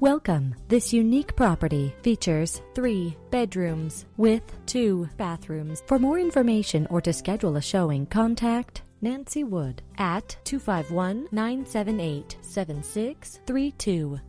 Welcome. This unique property features three bedrooms with two bathrooms. For more information or to schedule a showing, contact Nancy Wood at 251 978 7632.